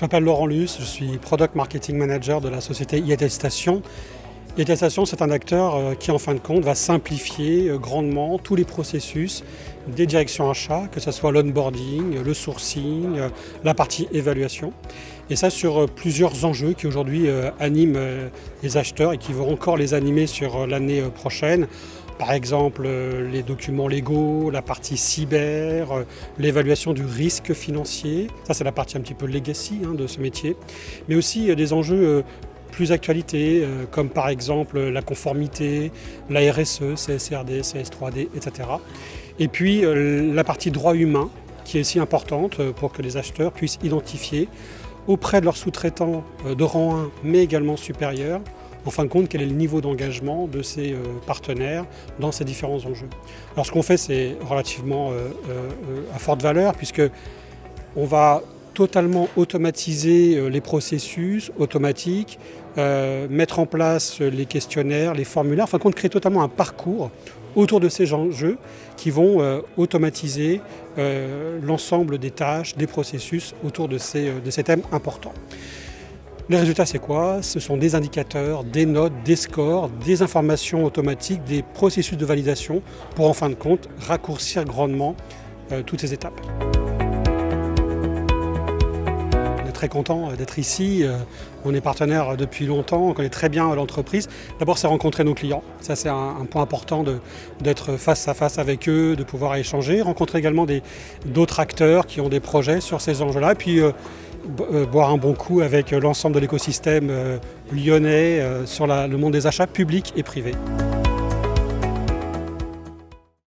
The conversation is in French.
Je m'appelle Laurent Luce, je suis Product Marketing Manager de la société iAttestation. iAttestation, c'est un acteur euh, qui, en fin de compte, va simplifier euh, grandement tous les processus des directions achats, que ce soit l'onboarding, le sourcing, euh, la partie évaluation. Et ça sur plusieurs enjeux qui aujourd'hui animent les acheteurs et qui vont encore les animer sur l'année prochaine par exemple, euh, les documents légaux, la partie cyber, euh, l'évaluation du risque financier. Ça, c'est la partie un petit peu legacy hein, de ce métier. Mais aussi des enjeux plus actualités, euh, comme par exemple la conformité, la RSE, CSRD, CS3D, etc. Et puis la partie droit humain, qui est aussi importante pour que les acheteurs puissent identifier auprès de leurs sous-traitants de rang 1, mais également supérieur, en fin de compte, quel est le niveau d'engagement de ces euh, partenaires dans ces différents enjeux. Alors ce qu'on fait, c'est relativement euh, euh, à forte valeur, puisque on va totalement automatiser les processus automatiques, mettre en place les questionnaires, les formulaires, en fin de compte, créer totalement un parcours autour de ces enjeux qui vont automatiser l'ensemble des tâches, des processus autour de ces, de ces thèmes importants. Les résultats, c'est quoi? Ce sont des indicateurs, des notes, des scores, des informations automatiques, des processus de validation pour en fin de compte raccourcir grandement euh, toutes ces étapes. On est très content euh, d'être ici. Euh, on est partenaire depuis longtemps, on connaît très bien l'entreprise. D'abord, c'est rencontrer nos clients. Ça, c'est un, point important d'être face à face avec eux, de pouvoir échanger. Rencontrer également d'autres acteurs qui ont des projets sur ces enjeux-là. Boire un bon coup avec l'ensemble de l'écosystème euh, lyonnais euh, sur le monde des achats publics et privés.